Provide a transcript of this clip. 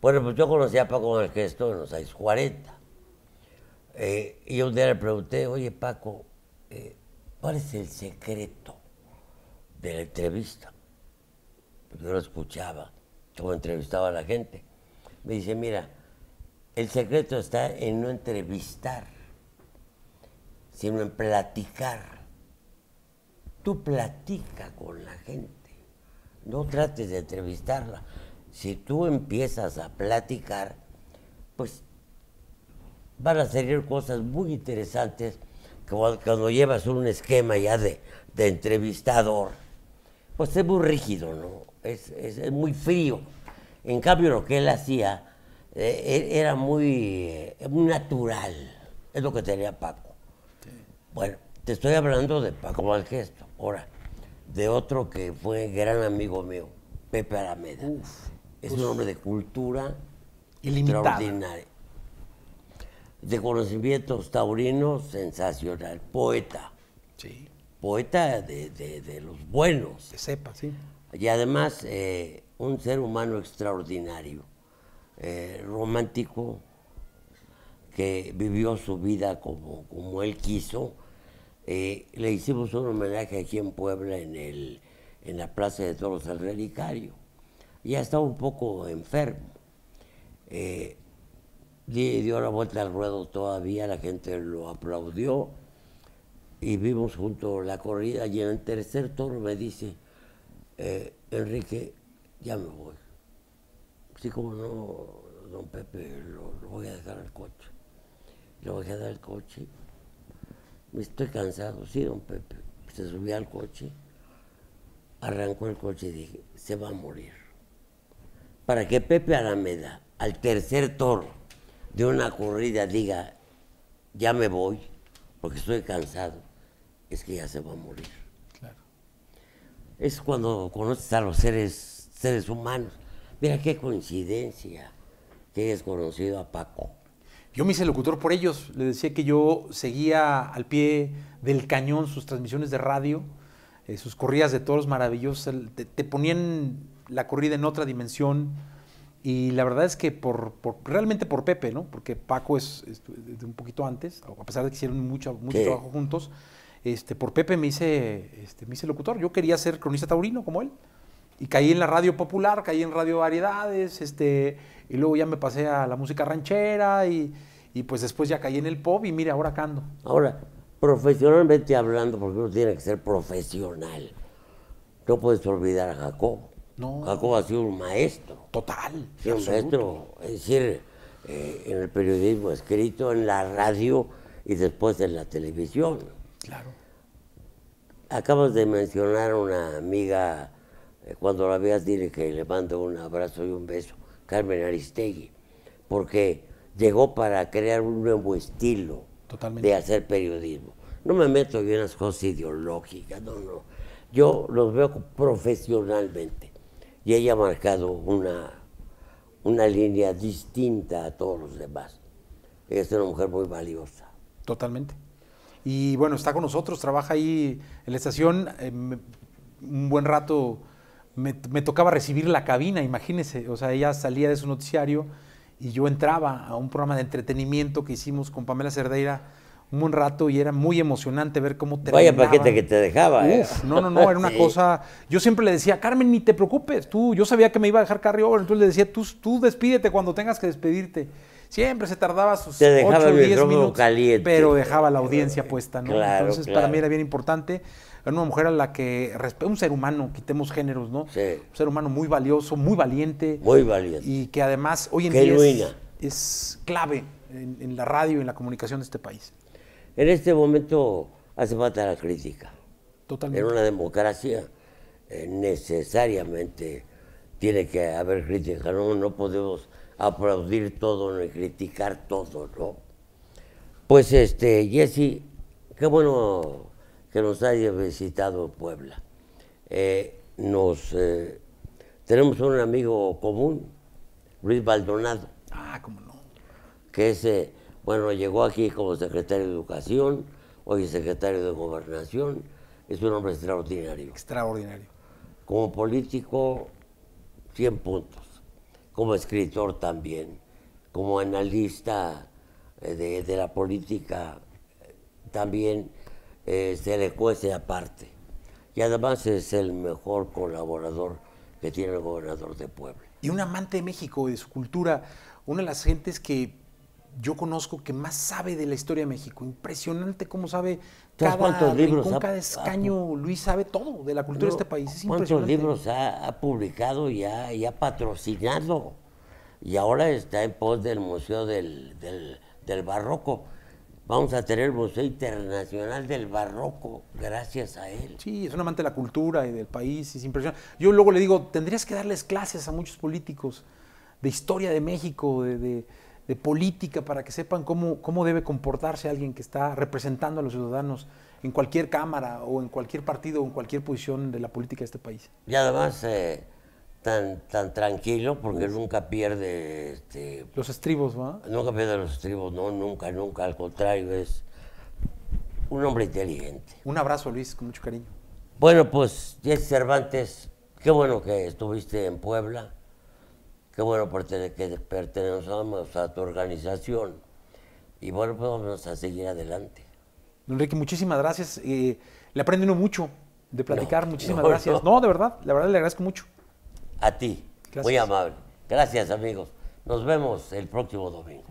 Bueno, pues yo conocí a Paco el Gesto en los años 40. Eh, y un día le pregunté, oye Paco, eh, ¿cuál es el secreto de la entrevista? Yo lo escuchaba, como entrevistaba a la gente. Me dice, mira, el secreto está en no entrevistar, sino en platicar. Tú platica con la gente, no trates de entrevistarla. Si tú empiezas a platicar, pues van a salir cosas muy interesantes cuando, llevas un esquema ya de, entrevistador. Pues es muy rígido, ¿no? Es, muy frío. En cambio, lo que él hacía eh, era muy, eh, muy natural. Es lo que tenía Paco. Bueno, te estoy hablando de Paco Malgesto. Ahora, de otro que fue gran amigo mío, Pepe Alameda. Es un hombre de cultura extraordinaria de conocimientos taurinos sensacional, poeta. Sí. Poeta de, los buenos. De sepa, sí. Y además eh, un ser humano extraordinario, eh, romántico, que vivió su vida como, como él quiso. Eh, le hicimos un homenaje aquí en Puebla, en, el, en la Plaza de Toros al Relicario. Ya estaba un poco enfermo dio la vuelta al ruedo todavía, la gente lo aplaudió y vimos junto la corrida y en el tercer toro me dice, eh, Enrique, ya me voy. Sí, como no, don Pepe, lo, voy a dejar al coche. Le voy a dar el coche. Me estoy cansado, sí, don Pepe. Se subió al coche, arrancó el coche y dije, se va a morir. Para que Pepe Alameda, al tercer toro, de una corrida diga, ya me voy, porque estoy cansado, es que ya se va a morir. Claro. Es cuando conoces a los seres, seres humanos. Mira qué coincidencia que hayas conocido a Paco. Yo me hice locutor por ellos. Le decía que yo seguía al pie del cañón sus transmisiones de radio, eh, sus corridas de toros maravillosas. te, ponían la corrida en otra dimensión y la verdad es que por, realmente por Pepe, ¿no? Porque Paco es, de un poquito antes, a pesar de que hicieron mucho, mucho trabajo juntos, este, por Pepe me hice, este, me hice locutor. Yo quería ser cronista taurino como él. Y caí en la radio popular, caí en radio variedades, este, y luego ya me pasé a la música ranchera y, y pues después ya caí en el pop y mire, ahora cando. Ahora, profesionalmente hablando, porque uno tiene que ser profesional, no puedes olvidar a Jacob. No. Jacobo ha sido un maestro. Total. un maestro, es decir, eh, en el periodismo escrito, en la radio y después en la televisión. Claro. Acabas de mencionar a una amiga, eh, cuando la veas dile que le mando un abrazo y un beso, Carmen Aristegui, porque llegó para crear un nuevo estilo de hacer periodismo. No me meto en unas cosas ideológicas, no, no. Yo los veo profesionalmente y ella ha marcado una, una línea distinta a todos los demás. es una mujer muy valiosa. Totalmente. Y bueno, está con nosotros, trabaja ahí en la estación. Em, un buen rato me, tocaba recibir la cabina, imagínese. O sea, ella salía de su noticiario y yo entraba a un programa de entretenimiento que hicimos con Pamela Cerdeira un buen rato y era muy emocionante ver cómo te Vaya paquete que te dejaba. ¿eh? no, no, no, era una cosa... Yo siempre le decía, Carmen, ni te preocupes, tú, yo sabía que me iba a dejar Carrio, entonces le decía, tú, tú despídete cuando tengas que despedirte. Siempre se tardaba sus 8 o 10 minutos, caliente. pero dejaba la audiencia puesta, ¿no? entonces para mí era bien importante. Era una mujer a la que, un ser humano, quitemos géneros, ¿no? Sí. Un ser humano muy valioso, muy valiente. Muy valiente. Y que además hoy en día es, clave en, en la radio y en la comunicación de este país. En este momento hace falta la crítica. Totalmente. En una democracia eh, necesariamente tiene que haber crítica, ¿no? no podemos aplaudir todo ni criticar todo, ¿no? Pues este, Jesse, qué bueno que nos haya visitado Puebla. Eh, nos eh, tenemos un amigo común, Luis Baldonado. Ah, cómo no. Que es bueno, llegó aquí como secretario de Educación, hoy secretario de Gobernación, es un hombre extraordinario. Extraordinario. Como político, 100 puntos. como escritor también, como analista eh, de, de la política, también eh, se le cuece aparte. Y además es el mejor colaborador que tiene el gobernador de Puebla. Y un amante de México, de su cultura, una de las gentes que yo conozco que más sabe de la historia de México. Impresionante cómo sabe ¿Sabes cada cuántos libros ha- cada escaño. Luis sabe todo de la cultura de este país. Es ¿Cuántos libros ha, ha publicado y ha, y ha patrocinado? Y ahora está en pos del Museo del, del- del Barroco. Vamos a tener el Museo Internacional del Barroco gracias a él. Sí, es un amante de la cultura y del país, es impresionante. Yo luego le digo, tendrías que darles clases a muchos políticos de historia de México, de, de- de política, para que sepan cómo, cómo debe comportarse alguien que está representando a los ciudadanos en cualquier cámara o en cualquier partido o en cualquier posición de la política de este país. Y además eh, tan, tan tranquilo porque nunca pierde este, Los estribos, ¿va? Nunca pierde los estribos, no, nunca, nunca, al contrario, es un hombre inteligente. Un abrazo, Luis, con mucho cariño. Bueno, pues, Jesse Cervantes, qué bueno que estuviste en Puebla, qué bueno pertene- que pertenecemos a tu organización, y bueno, pues vamos a seguir adelante. Enrique, muchísimas gracias. eh, le aprende uno mucho de platicar. No, muchísimas no, gracias. no. No, de verdad, la verdad le agradezco mucho. A ti, Gracias. muy amable. Gracias, amigos. Nos vemos el próximo domingo.